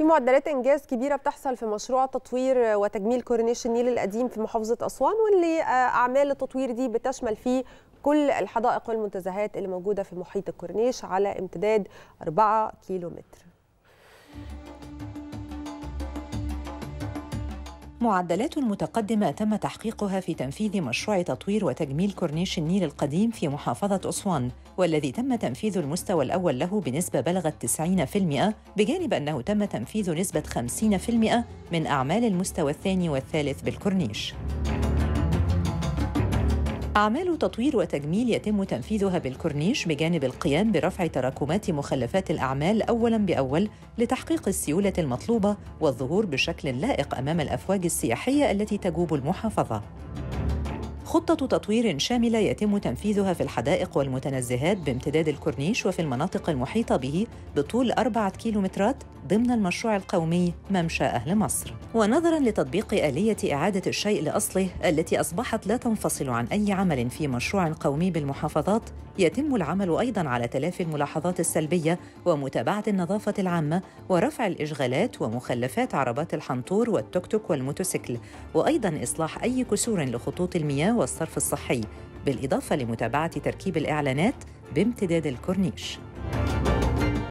في معدلات إنجاز كبيرة بتحصل في مشروع تطوير وتجميل كورنيش النيل القديم في محافظة أسوان واللي أعمال التطوير دي بتشمل فيه كل الحدائق والمنتزهات اللي موجودة في محيط الكورنيش على امتداد 4 كيلو معدلات متقدمة تم تحقيقها في تنفيذ مشروع تطوير وتجميل كورنيش النيل القديم في محافظة أسوان والذي تم تنفيذ المستوى الأول له بنسبة بلغت 90% بجانب أنه تم تنفيذ نسبة 50% من أعمال المستوى الثاني والثالث بالكورنيش. أعمال تطوير وتجميل يتم تنفيذها بالكورنيش بجانب القيام برفع تراكمات مخلفات الأعمال أولاً بأول لتحقيق السيولة المطلوبة والظهور بشكل لائق أمام الأفواج السياحية التي تجوب المحافظة. خطة تطوير شاملة يتم تنفيذها في الحدائق والمتنزهات بامتداد الكورنيش وفي المناطق المحيطة به بطول أربعة كيلومترات ضمن المشروع القومي ممشى أهل مصر. ونظراً لتطبيق آلية إعادة الشيء لأصله التي أصبحت لا تنفصل عن أي عمل في مشروع قومي بالمحافظات يتم العمل أيضاً على تلافي الملاحظات السلبية ومتابعة النظافة العامة ورفع الإشغالات ومخلفات عربات الحنطور والتوك توك والموتوسيكل وأيضاً إصلاح أي كسور لخطوط المياه والصرف الصحي بالإضافة لمتابعة تركيب الإعلانات بامتداد الكورنيش.